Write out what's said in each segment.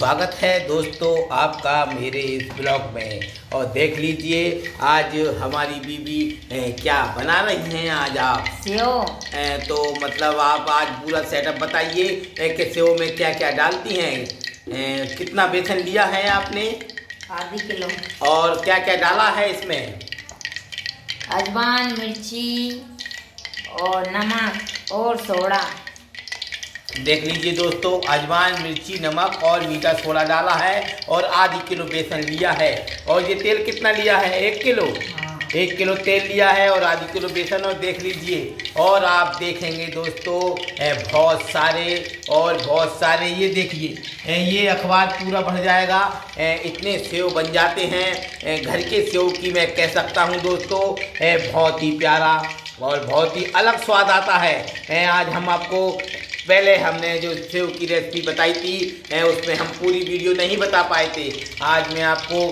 स्वागत है दोस्तों आपका मेरे इस ब्लॉग में। और देख लीजिए आज हमारी बीबी क्या बना रही हैं आज आप? सेव। तो मतलब आप आज पूरा सेटअप बताइए कि सेव में क्या क्या डालती हैं? कितना बेसन लिया है आपने? आधी किलो। और क्या क्या डाला है इसमें? अजवान मिर्ची और नमक और सोडा। देख लीजिए दोस्तों अजवाइन मिर्ची नमक और मीठा सोडा डाला है और आधी किलो बेसन लिया है। और ये तेल कितना लिया है? एक किलो? हाँ। एक किलो तेल लिया है और आधी किलो बेसन और देख लीजिए। और आप देखेंगे दोस्तों बहुत सारे और बहुत सारे ये देखिए ये अखबार पूरा भर जाएगा। इतने सेव बन जाते हैं। घर के सेव की मैं कह सकता हूँ दोस्तों बहुत ही प्यारा और बहुत ही अलग स्वाद आता है। आज हम आपको पहले हमने जो सेव की रेसिपी बताई थी उसमें हम पूरी वीडियो नहीं बता पाए थे। आज मैं आपको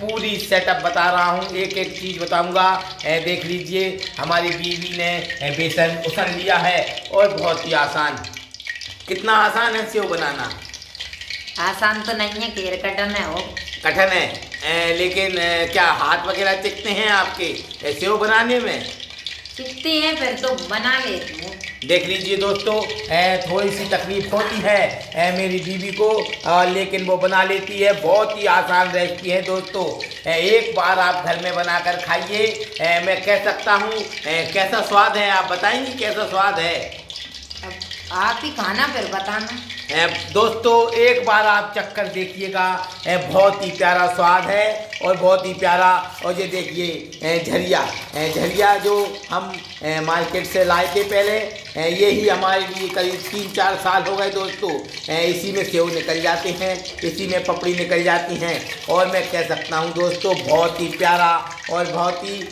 पूरी सेटअप बता रहा हूँ एक एक चीज़ बताऊँगा। देख लीजिए हमारी बीवी ने बेसन उसन लिया है और बहुत ही आसान। कितना आसान है सेव बनाना? आसान तो नहीं है केर कटन है वो। कठिन है ए, लेकिन ए, क्या हाथ वगैरह चिकते हैं आपके? सेव बनाने में? चिपती हैं फिर तो बना लेती हूँ। देख लीजिए दोस्तों थोड़ी सी तकलीफ़ होती है। मेरी बीवी को लेकिन वो बना लेती है। बहुत ही आसान रेसिपी है दोस्तों। एक बार आप घर में बनाकर खाइए। मैं कह सकता हूँ कैसा स्वाद है? आप बताएँगे कैसा स्वाद है? आप ही खाना फिर बताना। दोस्तों, एक बार आप चक्कर देखिएगा। बहुत ही प्यारा स्वाद है और बहुत ही प्यारा, और ये देखिए झरिया। झरिया जो हम मार्केट से लाए थे पहले ये ही हमारे लिए करीब तीन चार साल हो गए दोस्तों। इसी में सेव निकल जाते हैं, इसी में पपड़ी निकल जाती हैं। और मैं कह सकता हूँ दोस्तों, बहुत ही प्यारा और बहुत ही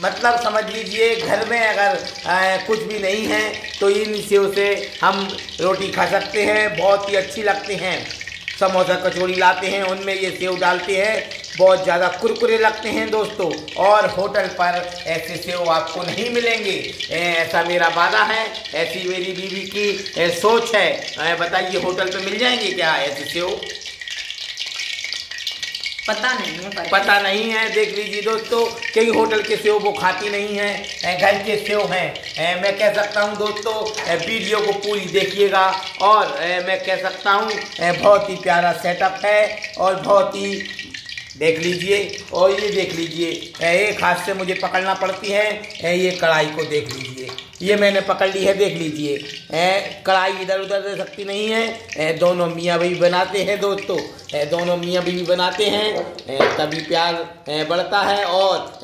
मतलब समझ लीजिए घर में अगर आ, कुछ भी नहीं है तो इन सेव से हम रोटी खा सकते हैं बहुत ही अच्छी लगती हैं। समोसा कचौड़ी लाते हैं उनमें ये सेव डालते हैं बहुत ज़्यादा कुरकुरे लगते हैं दोस्तों। और होटल पर ऐसे सेव आपको नहीं मिलेंगे। ऐसा मेरा वादा है ऐसी मेरी बीवी की सोच है। बताइए होटल पे मिल जाएँगे क्या ऐसे सेव? पता नहीं है, पर पता नहीं है, देख लीजिए दोस्तों, कई होटल के सेव वो खाती नहीं है घर के सेव हैं। मैं कह सकता हूँ दोस्तों वीडियो को पूरी देखिएगा, और मैं कह सकता हूँ बहुत ही प्यारा सेटअप है, और बहुत ही, देख लीजिए, और ये देख लीजिए एक हाथ से मुझे पकड़ना पड़ती है, ये कढ़ाई को देख लीजिए। ये मैंने पकड़ ली है देख लीजिए। कढ़ाई इधर उधर दे सकती नहीं है। ए, दोनों मियाँ भी बनाते हैं दोस्तों। ए, दोनों मियाँ भी बनाते हैं। ए, तभी प्यार बढ़ता है और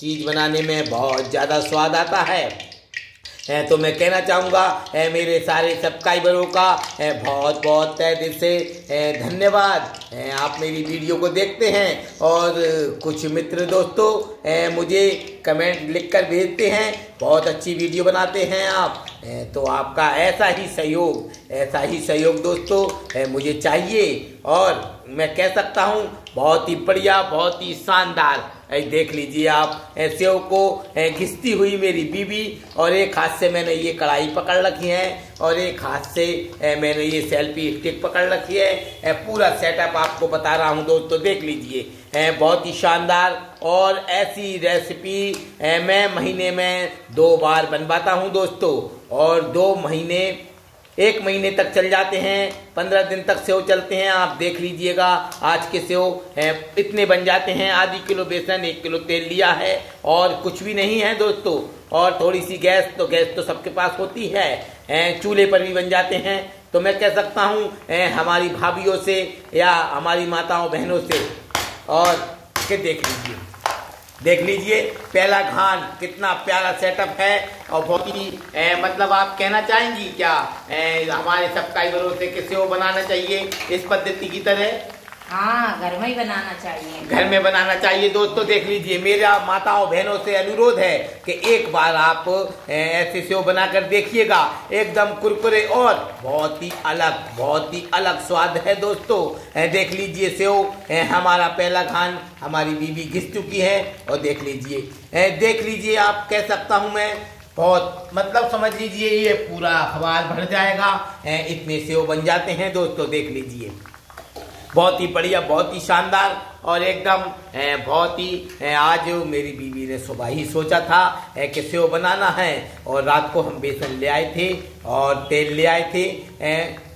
चीज़ बनाने में बहुत ज़्यादा स्वाद आता है। ए, तो मैं कहना चाहूँगा मेरे सारे सब्सक्राइबरों का ए, बहुत बहुत तय दिल से धन्यवाद। आप मेरी वीडियो को देखते हैं और कुछ मित्र दोस्तों मुझे कमेंट लिखकर भेजते हैं बहुत अच्छी वीडियो बनाते हैं आप। तो आपका ऐसा ही सहयोग ऐसा ही सहयोग दोस्तों मुझे चाहिए। और मैं कह सकता हूँ बहुत ही बढ़िया बहुत ही शानदार देख लीजिए आप सेव को घिसती हुई मेरी बीवी, और एक हाथ से मैंने ये कढ़ाई पकड़ रखी है, और एक हाथ से मैंने ये सेल्फी स्टिक पकड़ रखी है पूरा सेटअप आपको बता रहा हूँ दोस्तों, देख लीजिए। बहुत ही शानदार और ऐसी रेसिपी मैं महीने में दो बार बनवाता हूँ दोस्तों, और दो महीने एक महीने तक चल जाते हैं, पंद्रह दिन तक सेव चलते हैं, आप देख लीजिएगा, आज के सेव इतने बन जाते हैं, आधी किलो बेसन, एक किलो तेल लिया है, और कुछ भी नहीं है दोस्तों, और थोड़ी सी गैस तो गैस तो सबके पास होती है चूल्हे पर भी बन जाते हैं तो मैं कह सकता हूँ, हमारी भाभीियों से या हमारी माताओं बहनों से, और के देख लीजिए। देख लीजिए पहला घान कितना प्यारा सेटअप है और बहुत ही मतलब आप कहना चाहेंगी क्या? ए, हमारे सब्सक्राइबरों से किसे वो बनाना चाहिए? इस पद्धति की तरह। हाँ घर में ही बनाना चाहिए। घर में बनाना चाहिए। दोस्तों, देख लीजिए, मेरा माताओं बहनों से अनुरोध है कि एक बार आप ऐसे सेव बनाकर देखिएगा। एकदम कुरकुरे और बहुत ही अलग, बहुत ही अलग स्वाद है दोस्तों। देख लीजिए सेव हमारा पहला खान, हमारी बीबी घिस चुकी है। और देख लीजिए देख लीजिए आप, कह सकता हूँ मैं, बहुत मतलब समझ लीजिए, ये पूरा अखबार भर जाएगा। इतने सेव बन जाते हैं दोस्तों, देख लीजिए। बहुत ही बढ़िया, बहुत ही शानदार और एकदम बहुत ही आज मेरी बीवी ने सुबह ही सोचा था कि सेव बनाना है और रात को हम बेसन ले आए थे और तेल ले आए थे।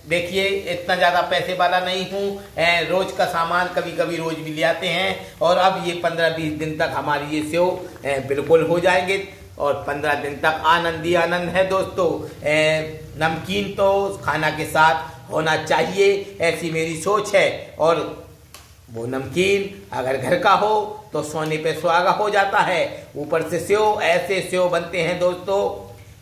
देखिए, इतना ज़्यादा पैसे वाला नहीं हूँ। रोज का सामान कभी कभी रोज भी ले आते हैं और अब ये पंद्रह बीस दिन तक हमारी ये सेव बिल्कुल हो जाएँगे और पंद्रह दिन तक आनंद ही आनंद है दोस्तों। नमकीन तो खाना के साथ होना चाहिए ऐसी मेरी सोच है। और वो नमकीन अगर घर का हो तो सोने पे सुहागा हो जाता है। ऊपर से सेव ऐसे सेव बनते हैं दोस्तों।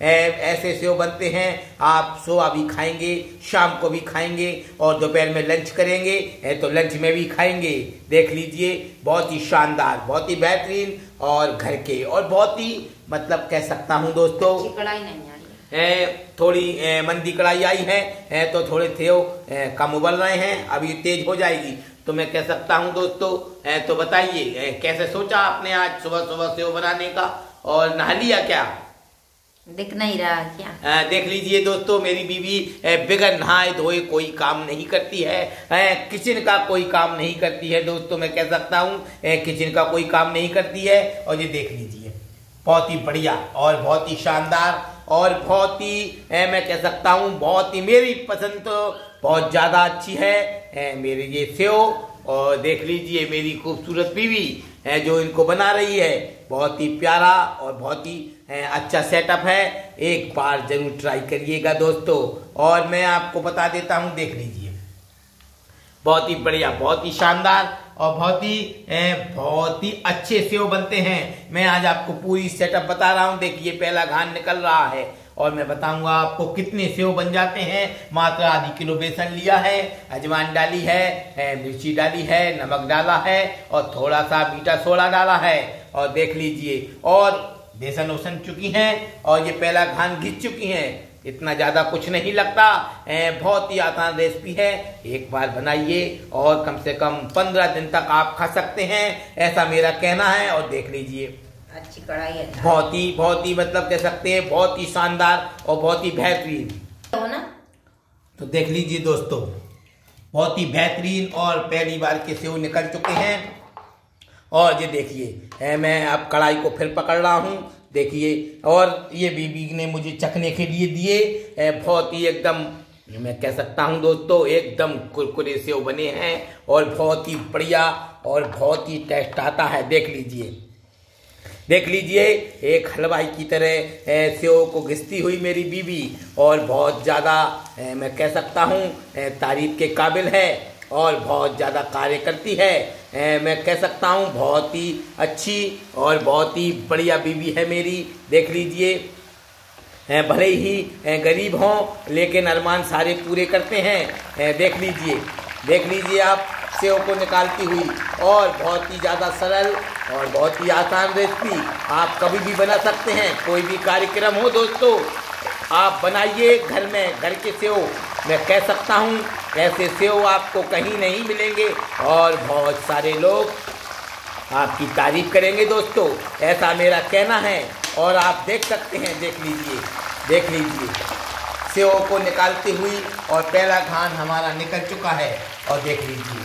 ऐसे सेव बनते हैं। आप सुबह भी खाएँगे शाम को भी खाएँगे और दोपहर में लंच करेंगे तो लंच में भी खाएँगे। देख लीजिए बहुत ही शानदार बहुत ही बेहतरीन और घर के और बहुत ही मतलब कह सकता हूँ दोस्तों कढ़ाई नहीं ए, थोड़ी मंदी कड़ाई आई है तो थोड़े थे कम उबल रहे हैं अभी तेज हो जाएगी। तो मैं कह सकता हूँ दोस्तों तो बताइए कैसे सोचा आपने आज सुबह सुबह सेव बनाने का और नहा लिया क्या? दिख नहीं रहा क्या? आ, देख लीजिए दोस्तों मेरी बीवी बिगड़ नहाए धोए कोई काम नहीं करती है किचन का कोई काम नहीं करती है दोस्तों मैं कह सकता हूँ किचन का कोई काम नहीं करती है और ये देख लीजिए बहुत ही बढ़िया और बहुत ही शानदार और बहुत ही मैं कह सकता हूँ, बहुत ही मेरी पसंद तो बहुत ज़्यादा अच्छी है। मेरे ये सेव, और देख लीजिए मेरी खूबसूरत बीवी है जो इनको बना रही है। बहुत ही प्यारा और बहुत ही अच्छा सेटअप है। एक बार ज़रूर ट्राई करिएगा दोस्तों। और मैं आपको बता देता हूँ, देख लीजिए। बहुत ही बढ़िया, बहुत ही शानदार और बहुत ही बहुत ही अच्छे सेव बनते हैं। मैं आज आपको पूरी सेटअप बता रहा हूँ। देखिए, पहला घान निकल रहा है और मैं बताऊँगा आपको कितने सेव बन जाते हैं। मात्र आधी किलो बेसन लिया है, अजवाइन डाली है मिर्ची डाली है, नमक डाला है और थोड़ा सा मीठा सोडा डाला है। और देख लीजिए, और बेसन उसन चुकी हैं और ये पहला घान घिस चुकी हैं। इतना ज़्यादा कुछ नहीं लगता। बहुत ही आसान रेसिपी है। एक बार बनाइए और कम से कम पंद्रह दिन तक आप खा सकते हैं। ऐसा मेरा कहना है और देख लीजिए। अच्छी कढ़ाई है। बहुत ही बहुत ही मतलब कह सकते हैं बहुत ही शानदार और बहुत ही बेहतरीन। तो तो देख लीजिए दोस्तों बहुत ही बेहतरीन और पहली बार के सेव निकल चुके हैं। और ये देखिए मैं अब कढ़ाई को फिर पकड़ रहा हूँ। देखिए, और ये बीबी ने मुझे चखने के लिए दिए बहुत ही एकदम, मैं कह सकता हूँ दोस्तों, एकदम कुरकुरे से बने हैं और बहुत ही बढ़िया और बहुत ही टेस्ट आता है। देख लीजिए देख लीजिए, एक हलवाई की तरह सेव को घिसती हुई मेरी बीवी और बहुत ज़्यादा मैं कह सकता हूँ तारीफ़ के काबिल है और बहुत ज़्यादा कार्य करती है। मैं कह सकता हूँ, बहुत ही अच्छी और बहुत ही बढ़िया बीवी है मेरी, देख लीजिए। भले ही गरीब हों, लेकिन अरमान सारे पूरे करते हैं। देख लीजिए देख लीजिए आप, सेव को निकालती हुई, और बहुत ही ज़्यादा सरल और बहुत ही आसान रेसिपी आप कभी भी बना सकते हैं, कोई भी कार्यक्रम हो दोस्तों, आप बनाइए घर में, घर के सेव। मैं कह सकता हूँ ऐसे सेव आपको कहीं नहीं मिलेंगे और बहुत सारे लोग आपकी तारीफ़ करेंगे दोस्तों। ऐसा मेरा कहना है और आप देख सकते हैं देख लीजिए देख लीजिए। सेव को निकालती हुई और पहला घान हमारा निकल चुका है और देख लीजिए।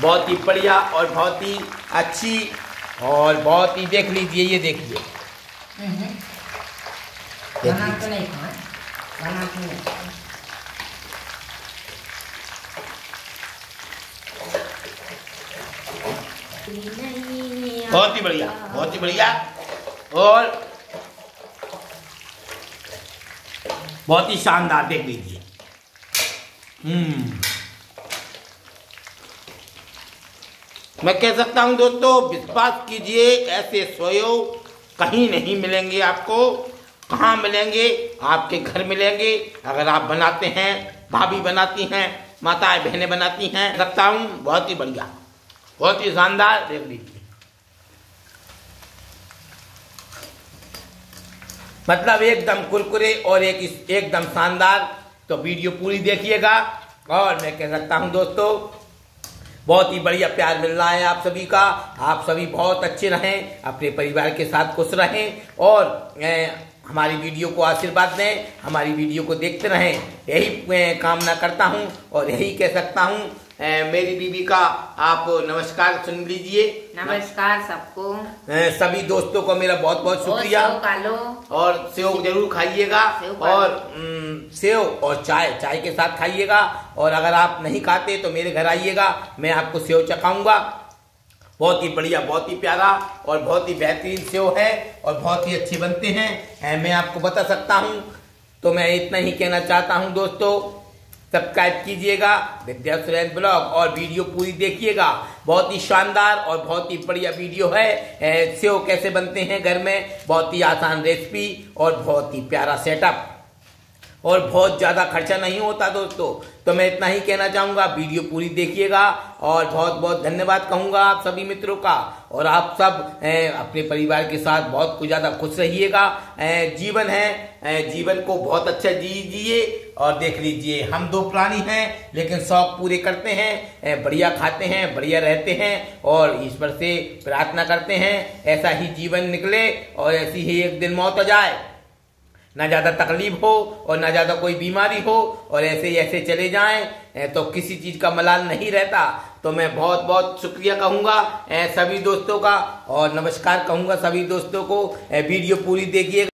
बहुत ही बढ़िया और बहुत ही अच्छी और बहुत ही देख लीजिए ये देखिए। हम्म। नहीं बहुत ही बढ़िया, बहुत ही बढ़िया। और बहुत ही शानदार, देख लीजिए। हम्म। मैं कह सकता हूँ, दोस्तों, विश्वास कीजिए, ऐसे सोयो कहीं नहीं मिलेंगे आपको। कहाँ मिलेंगे? आपके घर मिलेंगे। अगर आप बनाते हैं, भाभी बनाती हैं माताएँ बहनें बनाती हैं, रखता हूँ, बहुत ही बढ़िया। बहुत ही शानदार देख लीजिए मतलब एकदम कुरकुरे और एक एकदम शानदार। तो वीडियो पूरी देखिएगा और मैं कह सकता हूँ दोस्तों बहुत ही बढ़िया प्यार मिल रहा है आप सभी का। आप सभी बहुत अच्छे रहें अपने परिवार के साथ खुश रहें और ए, हमारी वीडियो को आशीर्वाद दें हमारी वीडियो को देखते रहें। यही कामना करता हूँ और यही कह सकता हूँ मेरी बीबी का आप नमस्कार सुन लीजिए। नमस्कार सबको। सभी दोस्तों को मेरा बहुत बहुत शुक्रिया। और सेव ज़रूर खाइएगा। और सेव और चाय चाय के साथ खाइएगा। और अगर आप नहीं खाते तो मेरे घर आइएगा। मैं आपको सेव चखाऊँगा। बहुत ही बढ़िया बहुत ही प्यारा और बहुत ही बेहतरीन सेव है और बहुत ही अच्छे बनते हैं। मैं आपको बता सकता हूँ। तो मैं इतना ही कहना चाहता हूँ दोस्तों। सब्सक्राइब कीजिएगा विद्या सुरेंद्र ब्लॉग और वीडियो पूरी देखिएगा। बहुत ही शानदार और बहुत ही बढ़िया वीडियो है। सेव कैसे बनते हैं घर में? बहुत ही आसान रेसिपी और बहुत ही प्यारा सेटअप और बहुत ज़्यादा खर्चा नहीं होता दोस्तों। तो मैं इतना ही कहना चाहूँगा, वीडियो पूरी देखिएगा और बहुत बहुत धन्यवाद कहूँगा आप सभी मित्रों का। और आप सब अपने परिवार के साथ बहुत कुछ ज़्यादा खुश रहिएगा। जीवन है जीवन को बहुत अच्छा जीजिए और देख लीजिए, हम दो प्राणी हैं, लेकिन शौक पूरे करते हैं बढ़िया खाते हैं, बढ़िया रहते हैं और ईश्वर से प्रार्थना करते हैं, ऐसा ही जीवन निकले और ऐसी ही एक दिन मौत आ जाए। ना ज़्यादा तकलीफ़ हो और ना ज़्यादा कोई बीमारी हो और ऐसे ऐसे चले जाएँ तो किसी चीज़ का मलाल नहीं रहता। तो मैं बहुत बहुत शुक्रिया कहूँगा सभी दोस्तों का, और नमस्कार कहूँगा सभी दोस्तों को। वीडियो पूरी देखिएगा।